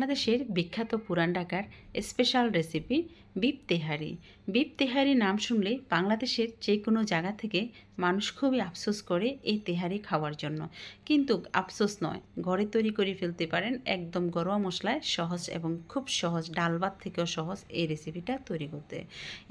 বাংলাদেশের বিখ্যাত পুরান ঢাকার special recipe beef tehari. Beef tehari নাম শুনলে বাংলাদেশের যে কোনো জায়গা থেকে মানুষ খুবই আফসোস করে এই তেহারি খাওয়ার জন্য। কিন্তু আফসোস নয়, ঘরে তৈরি করে ফেলতে পারেন একদম গরুয়া মশলায় সহজ এবং খুব সহজ ডাল ভাত থেকেও সহজ এই রেসিপিটা তৈরি করতে।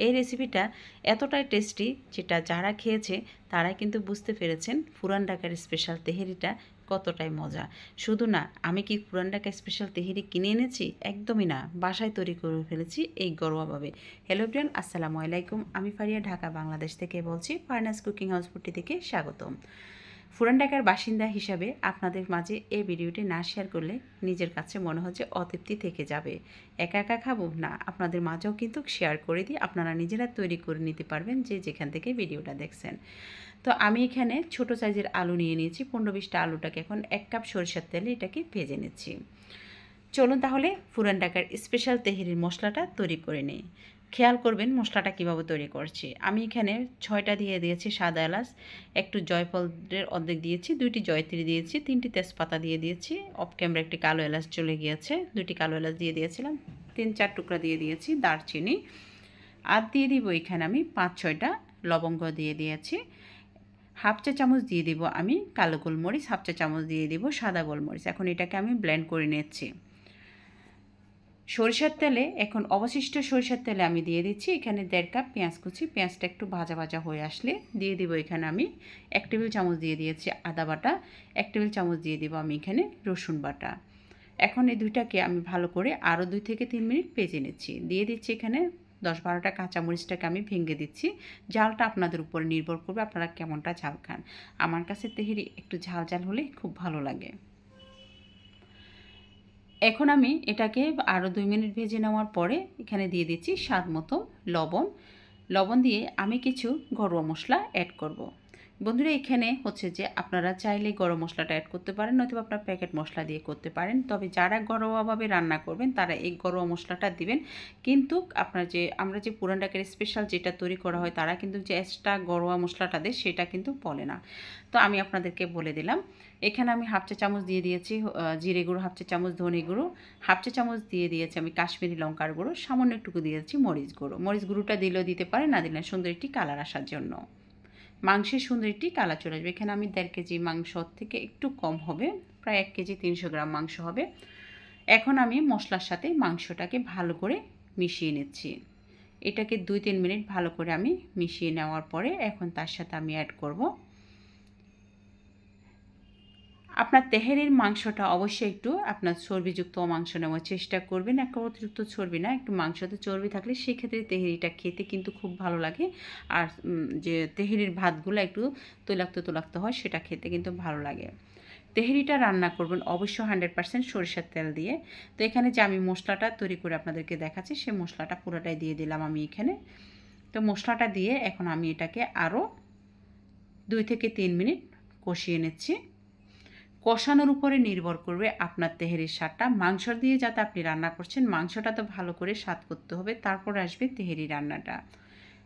এই রেসিপিটা এতটাই টেস্টি যেটা যারা খেয়েছে তারাই কিন্তু বুঝতে পেরেছেন পুরান ঢাকার স্পেশাল তেহারিটা কতটাই মজা। শুধু না, আমি কি পুরান ঢাকা স্পেশাল তেহেরি কিনে এনেছি? একদমই না। বাসায় তৈরি করে ফেলেছি এই গরোয়াভাবে হ্যালো ফ্রেন্ড আসসালামু আলাইকুম। আমি ফারিয়া, ঢাকা, বাংলাদেশ থেকে বলছি, ফার্নাস কুকিং হাউস ফুটি থেকে স্বাগতম। পুরান ঢাকার বাসিন্দা হিসাবে আপনাদের মাঝে এই ভিডিওটি না শেয়ার করলে নিজের কাছে মনে হচ্ছে অতৃপ্তি থেকে যাবে। একা একা খাব? না, আপনাদের মাঝেও কিন্তু শেয়ার করে দিই। আপনারা নিজেরা তৈরি করে নিতে পারবেন যে যেখান থেকে ভিডিওটা দেখছেন। তো আমি এখানে ছোট সাইজের আলু নিয়ে নিয়েছি। পনেরো বিশটা আলুটাকে এখন এক কাপ সরিষার তেলে এটাকে ভেজে নিচ্ছি। চলুন তাহলে ফুরান ঢাকার স্পেশাল তেহেরির মশলাটা তৈরি করে নিই। খেয়াল করবেন মশলাটা কীভাবে তৈরি করছি। আমি এখানে ছয়টা দিয়ে দিয়েছি সাদা এলাচ, একটু জয়ফলের অর্ধেক দিয়েছি, দুইটি জয়ত্রী দিয়েছি, তিনটি তেজপাতা দিয়ে দিয়েছি অফ ক্যামেরা একটি কালো এলাচ চলে গিয়েছে দুটি কালো এলাচ দিয়ে দিয়েছিলাম, তিন চার টুকরা দিয়ে দিয়েছি দারচিনি। আর দিয়ে দিব এখানে আমি পাঁচ ছয়টা লবঙ্গ দিয়ে দিয়েছি। হাফ চা চামচ দিয়ে দিব আমি কালো গোলমরিচ, হাফ চা চামচ দিয়ে দিব সাদা গোলমরিচ। এখন এটাকে আমি ব্লেন্ড করে নিচ্ছি। সরিষার তেলে, এখন অবশিষ্ট সরিষার তেলে আমি দিয়ে দিচ্ছি এখানে দেড় কাপ পেঁয়াজ কুচি। পেঁয়াজটা একটু ভাজা ভাজা হয়ে আসলে দিয়ে দিব এখানে আমি এক টেবিল চামচ দিয়ে দিয়েছি আদা বাটা, এক টেবিল চামচ দিয়ে দিব আমি এখানে রসুন বাটা। এখন এই দুইটাকে আমি ভালো করে আরও দুই থেকে তিন মিনিট পেজে নিচ্ছি। দিয়ে দিচ্ছি এখানে দশ বারোটা কাঁচামরিচটাকে আমি ভেঙে দিচ্ছি। ঝালটা আপনাদের উপরে নির্ভর করবে আপনারা কেমনটা ঝাল খান। আমার কাছে তেহেরি একটু ঝাল ঝাল হলে খুব ভালো লাগে। এখন আমি এটাকে আরও দুই মিনিট ভেজে নেওয়ার পরে এখানে দিয়ে দিচ্ছি স্বাদ মতো লবণ। লবণ দিয়ে আমি কিছু ঘরোয়া মশলা অ্যাড করব। বন্ধুরা, এখানে হচ্ছে যে আপনারা চাইলে গরম মশলাটা অ্যাড করতে পারেন নয়তো আপনার প্যাকেট মশলা দিয়ে করতে পারেন। তবে যারা ঘরোয়াভাবে রান্না করবেন, তারা এই গরম মশলাটা দিবেন। কিন্তু আপনার যে, আমরা যে পুরান ডাকের স্পেশাল যেটা তৈরি করা হয়, তারা কিন্তু যে এক্সট্রা গরোয়া মশলাটা দেয়, সেটা কিন্তু বলে না। তো আমি আপনাদেরকে বলে দিলাম এখানে আমি হাফ চা চামচ দিয়ে দিয়েছি জিরে গুঁড়ো, হাফ চা চামচ ধনে গুঁড়ো, হাফ চা চামচ দিয়ে দিয়েছি আমি কাশ্মীরি লঙ্কার গুঁড়ো, সামান্য একটুকু দিয়েছি মরিচ গুঁড়ো। মরিচ গুঁড়োটা দিলেও দিতে পারে, না দিলে সুন্দর একটি কালার আসার জন্য। মাংসের সুন্দর একটি কালার চলে আসবে। এখানে আমি দেড় কেজি মাংস থেকে একটু কম হবে, প্রায় এক কেজি তিনশো গ্রাম মাংস হবে। এখন আমি মশলার সাথে মাংসটাকে ভালো করে মিশিয়ে নিচ্ছি। এটাকে দুই তিন মিনিট ভালো করে আমি মিশিয়ে নেওয়ার পরে এখন তার সাথে আমি অ্যাড করব। আপনার তেহেরির মাংসটা অবশ্যই একটু আপনার চর্বিযুক্ত মাংস নেওয়ার চেষ্টা করবেন। একটা অতিরিক্ত চর্বি না, একটু মাংসতে চর্বি থাকলে সেক্ষেত্রে তেহেরিটা খেতে কিন্তু খুব ভালো লাগে। আর যে তেহেরির ভাতগুলো একটু তৈলাক্ত তৈলাক্ত হয় সেটা খেতে কিন্তু ভালো লাগে। তেহেরিটা রান্না করবেন অবশ্যই হান্ড্রেড পার্সেন্ট সরিষার তেল দিয়ে। তো এখানে যে আমি মশলাটা তৈরি করে আপনাদেরকে দেখাচ্ছি, সেই মশলাটা পুরোটাই দিয়ে দিলাম আমি এখানে। তো মশলাটা দিয়ে এখন আমি এটাকে আরও দুই থেকে তিন মিনিট কষিয়ে নিচ্ছি। কষানোর উপরে নির্ভর করবে আপনার তেহেরির স্বাদটা। মাংস দিয়ে যাতে আপনি রান্না করছেন, মাংসটা তো ভালো করে স্বাদ করতে হবে, তারপর আসবে তেহেরি রান্নাটা।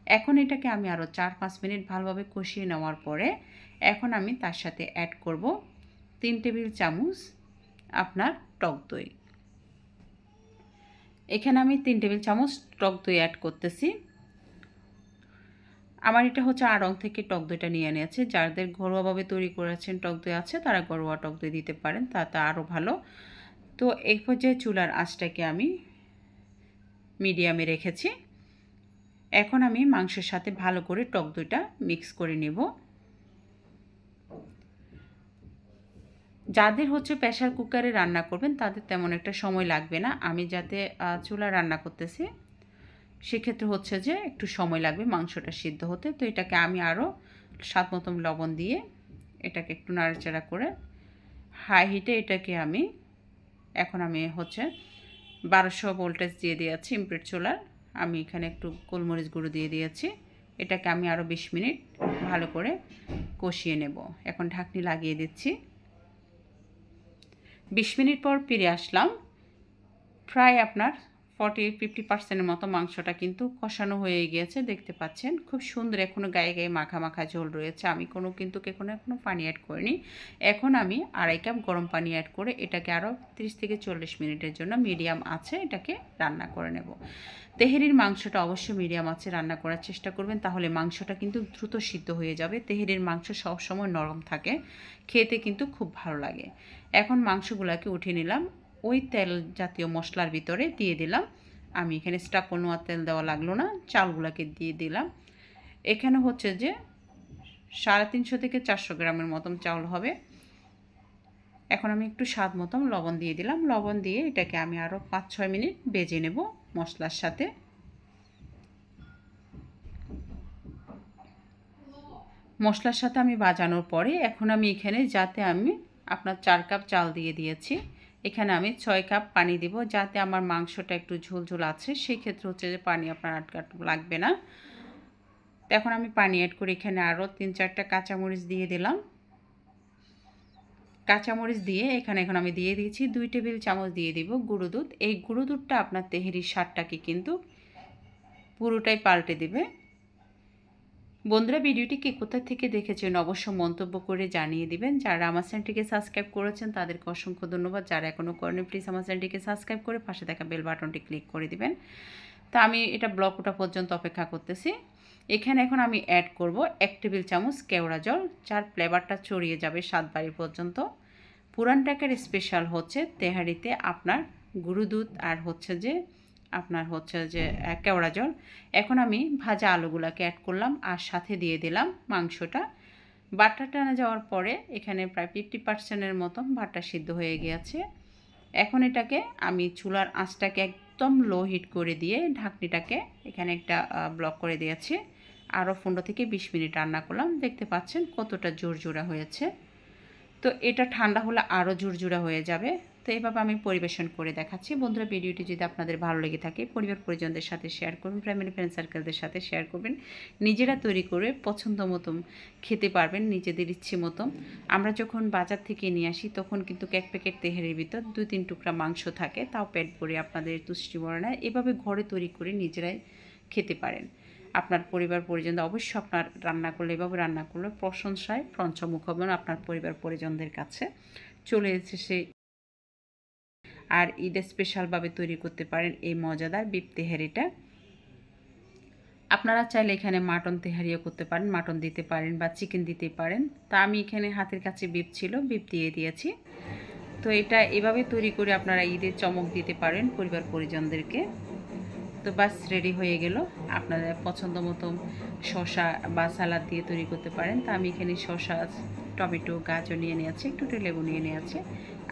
এখন এটাকে আমি আরও চার পাঁচ মিনিট ভালোভাবে কষিয়ে নেওয়ার পরে এখন আমি তার সাথে অ্যাড করব তিন টেবিল চামচ আপনার টক দই। এখানে আমি তিন টেবিল চামচ টক দই অ্যাড করতেছি। আমার এটা হচ্ছে আড়ং থেকে টক দইটা নিয়ে নিয়েছে যাদের ঘরোয়াভাবে তৈরি করেছেন টক দই আছে, তারা ঘরোয়া টক দই দিতে পারেন তাতে আরও ভালো। তো এই পর্যায়ে চুলার আঁচটাকে আমি মিডিয়ামে রেখেছি। এখন আমি মাংসের সাথে ভালো করে টক দইটা মিক্স করে নেব। যাদের হচ্ছে প্রেশার কুকারে রান্না করবেন, তাদের তেমন একটা সময় লাগবে না। আমি যাতে চুলা রান্না করতেছি সেক্ষেত্রে হচ্ছে যে একটু সময় লাগবে, মাংসটা সিদ্ধ হতে। তো এটাকে আমি আরও স্বাদ মতন লবণ দিয়ে এটাকে একটু নাড়াচাড়া করে হাই হিটে এটাকে আমি এখন আমি হচ্ছে বারোশো ভোল্টেজ দিয়ে দিয়েছি ইমপ্রেট চোলার। আমি এখানে একটু গোলমরিচ গুঁড়ো দিয়ে দিয়েছি। এটাকে আমি আরও বিশ মিনিট ভালো করে কষিয়ে নেব। এখন ঢাকনি লাগিয়ে দিচ্ছি। বিশ মিনিট পর ফিরে আসলাম। প্রায় আপনার ফর্টি ফিফটি পার্সেন্টের মতো মাংসটা কিন্তু কষানো হয়ে গিয়েছে, দেখতে পাচ্ছেন। খুব সুন্দর এখনও গায়ে গায়ে মাখা মাখা ঝোল রয়েছে। আমি কোনো কিন্তু এখনও এখনও পানি অ্যাড করিনি। এখন আমি আড়াই কাপ গরম পানি অ্যাড করে এটাকে আরও তিরিশ থেকে চল্লিশ মিনিটের জন্য মিডিয়াম আছে, এটাকে রান্না করে নেব। তেহেরির মাংসটা অবশ্যই মিডিয়াম আছে, রান্না করার চেষ্টা করবেন। তাহলে মাংসটা কিন্তু দ্রুত সিদ্ধ হয়ে যাবে। তেহেরির মাংস সবসময় নরম থাকে। খেতে কিন্তু খুব ভালো লাগে। এখন মাংসগুলোকে উঠিয়ে নিলাম। ওই তেল জাতীয় মশলার ভিতরে দিয়ে দিলাম। আমি এখানে স্টাক কোনো তেল দেওয়া লাগল না, চালগুলোকে দিয়ে দিলাম। এখানে হচ্ছে যে সাড়ে তিনশো থেকে চারশো গ্রামের মতন চাউল হবে। এখন আমি একটু স্বাদ মতন লবণ দিয়ে দিলাম। লবণ দিয়ে এটাকে আমি আরও পাঁচ ছয় মিনিট বেজে নেব মশলার সাথে। মশলার সাথে আমি বাজানোর পরে এখন আমি এখানে যাতে আমি আপনার চার কাপ চাল দিয়ে দিয়েছি। এখানে আমি ছয় কাপ পানি দিব যাতে আমার মাংসটা একটু ঝোলঝোল আছে। সেই ক্ষেত্রে হচ্ছে যে পানি আপনার আটকাট লাগবে না। এখন আমি পানি অ্যাড করে এখানে আরও তিন চারটা কাঁচামরিচ দিয়ে দিলাম। কাঁচামরিচ দিয়ে এখানে এখন আমি দিয়ে দিয়েছি দুই টেবিল চামচ দিয়ে দিব গুঁড়ো দুধ। এই গুঁড়ো দুধটা আপনার তেহেরির স্বাদটাকে কিন্তু পুরোটাই পাল্টে দিবে। বন্ধুরা ভিডিওটি কে কোথা থেকে দেখেছেন অবশ্য মন্তব্য করে জানিয়ে দিবেন। যারা আমার চ্যানেলটিকে সাবস্ক্রাইব করেছেন, তাদেরকে অসংখ্য ধন্যবাদ। যারা এখনও করেনি প্লিজ আমার চ্যানেলটিকে সাবস্ক্রাইব করে পাশে থাকা বেল বাটনটি ক্লিক করে দিবেন। তা আমি এটা ব্লক ওটা পর্যন্ত অপেক্ষা করতেছি। এখানে এখন আমি অ্যাড করব এক টেবিল চামচ কেওড়া জল, যার ফ্লেভারটা ছড়িয়ে যাবে সাত বাড়ি পর্যন্ত। পুরান টাকের স্পেশাল হচ্ছে তেহারিতে আপনার গুরু দুধ আর হচ্ছে যে আপনার হচ্ছে যে কেওড়া জল। এখন আমি ভাজা আলুগুলাকে অ্যাড করলাম আর সাথে দিয়ে দিলাম মাংসটা। বাটার টানা যাওয়ার পরে এখানে প্রায় ফিফটি পার্সেন্টের মতন বাটা সিদ্ধ হয়ে গিয়েছে। এখন এটাকে আমি চুলার আঁচটাকে একদম লো হিট করে দিয়ে ঢাকনিটাকে এখানে একটা ব্লক করে দিয়েছি। আরও পনেরো থেকে বিশ মিনিট রান্না করলাম। দেখতে পাচ্ছেন কতটা জোর জোড়া হয়েছে। তো এটা ঠান্ডা হলে আরও জোরজোড়া হয়ে যাবে। তো এভাবে আমি পরিবেশন করে দেখাচ্ছি। বন্ধুরা, ভিডিওটি যদি আপনাদের ভালো লেগে থাকে, পরিবার পরিজনদের সাথে শেয়ার করবেন ফ্যামিলি ফ্রেন্ড সার্কেলদের সাথে শেয়ার করবেন। নিজেরা তৈরি করে পছন্দ মতন খেতে পারবেন, নিজেদের ইচ্ছে মতো আমরা যখন বাজার থেকে নিয়ে আসি, তখন কিন্তু এক প্যাকেট তেহারের ভিতর দুই তিন টুকরা মাংস থাকে, তাও পেট ভরে আপনাদের তুষ্টি না এভাবে ঘরে তৈরি করে নিজেরাই খেতে পারেন। আপনার পরিবার পরিজন অবশ্যই আপনার রান্না করলে, এভাবে রান্না করলে প্রশংসায় পঞ্চমুখ হবেন আপনার পরিবার পরিজনদের কাছে। চলে এসেছে আর ঈদে স্পেশালভাবে তৈরি করতে পারেন এই মজাদার বিপ তেহারিটা। আপনারা চাইলে এখানে মাটন তেহারিও করতে পারেন মাটন দিতে পারেন বা চিকেন দিতে পারেন। তা আমি এখানে হাতের কাছে বিপ ছিল বিপ দিয়ে দিয়েছি। তো এটা এভাবে তৈরি করে আপনারা ঈদের চমক দিতে পারেন পরিবার পরিজনদেরকে। তো বাস রেডি হয়ে গেল। আপনাদের পছন্দ মতো শশা বা সালাদ দিয়ে তৈরি করতে পারেন। তা আমি এখানে শশা টমেটো, গাজর নিয়ে নিয়েছি, একটু লেবু নিয়ে নিয়েছি।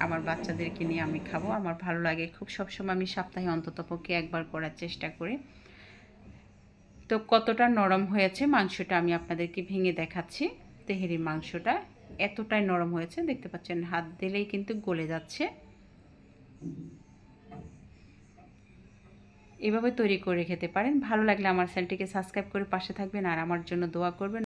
আমার বাচ্চাদেরকে নিয়ে আমি খাব। আমার ভালো লাগে। খুব সবসময় আমি সপ্তাহে অন্তত পক্ষে একবার করার চেষ্টা করি। তো কতটা নরম হয়েছে মাংসটা আমি আপনাদেরকে ভেঙে দেখাচ্ছি। তেহেরি মাংসটা এতটাই নরম হয়েছে, দেখতে পাচ্ছেন হাত দিলেই কিন্তু গলে যাচ্ছে। এভাবে তৈরি করে খেতে পারেন। ভালো লাগলে আমার চ্যানেলটিকে সাবস্ক্রাইব করে পাশে থাকবেন আর আমার জন্য দোয়া করবেন।